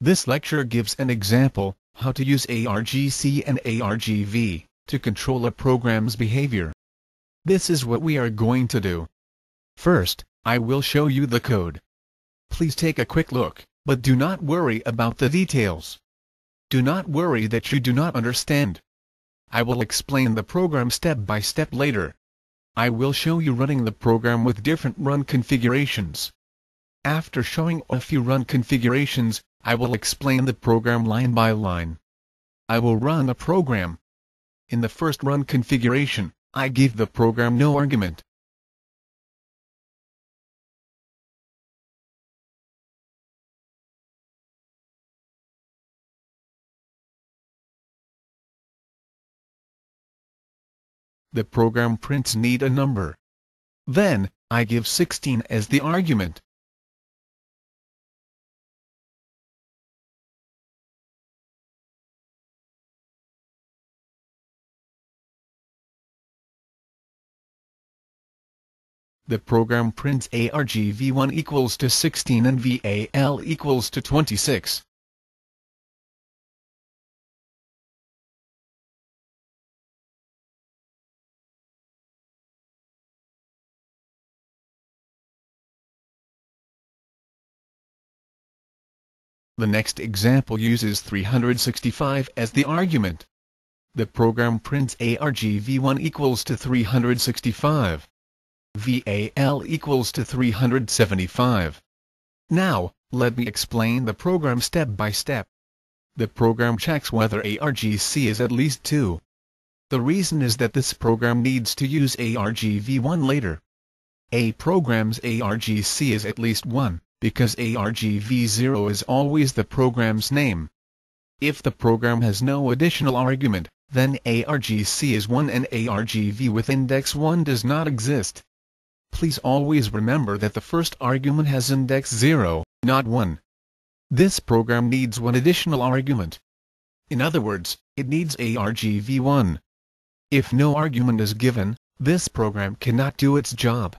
This lecture gives an example, how to use ARGC and ARGV, to control a program's behavior. This is what we are going to do. First, I will show you the code. Please take a quick look, but do not worry about the details. Do not worry that you do not understand. I will explain the program step by step later. I will show you running the program with different run configurations. After showing a few run configurations, I will explain the program line by line. I will run the program. In the first run configuration, I give the program no argument. The program prints need a number. Then, I give 16 as the argument. The program prints argv1 equals to 16 and val equals to 26. The next example uses 365 as the argument. The program prints argv1 equals to 365. VAL equals to 375. Now, let me explain the program step by step. The program checks whether ARGC is at least 2. The reason is that this program needs to use ARGV1 later. A program's ARGC is at least 1, because ARGV0 is always the program's name. If the program has no additional argument, then ARGC is 1 and ARGV with index 1 does not exist. Please always remember that the first argument has index 0, not 1. This program needs one additional argument. In other words, it needs argv1. If no argument is given, this program cannot do its job.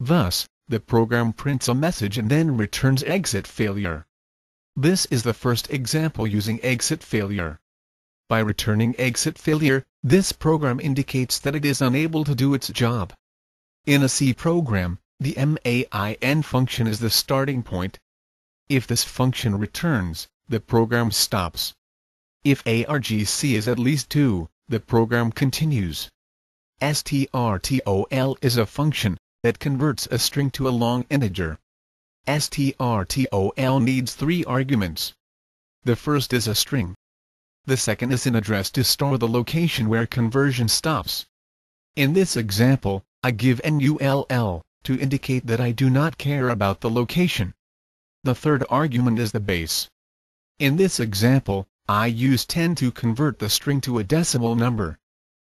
Thus, the program prints a message and then returns exit failure. This is the first example using exit failure. By returning exit failure, this program indicates that it is unable to do its job. In a C program, the main function is the starting point. If this function returns, the program stops. If argc is at least 2, the program continues. strtol is a function that converts a string to a long integer. strtol needs three arguments. The first is a string. The second is an address to store the location where conversion stops. In this example, I give NULL, to indicate that I do not care about the location. The third argument is the base. In this example, I use 10 to convert the string to a decimal number.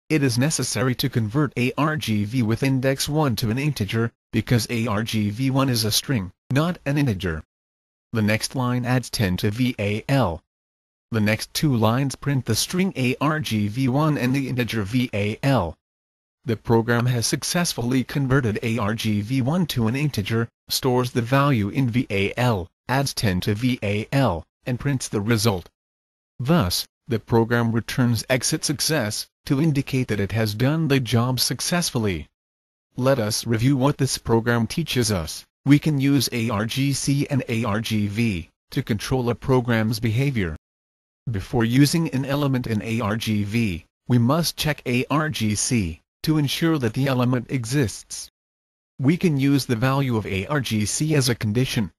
It is necessary to convert argv with index 1 to an integer, because argv1 is a string, not an integer. The next line adds 10 to val. The next two lines print the string argv1 and the integer val. The program has successfully converted argv1 to an integer, stores the value in val, adds 10 to val, and prints the result. Thus, the program returns exit success, to indicate that it has done the job successfully. Let us review what this program teaches us. We can use ARGC and ARGV to control a program's behavior. Before using an element in ARGV, we must check ARGC to ensure that the element exists. We can use the value of argc as a condition.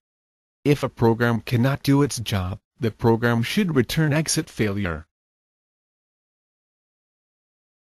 If a program cannot do its job, the program should return exit failure.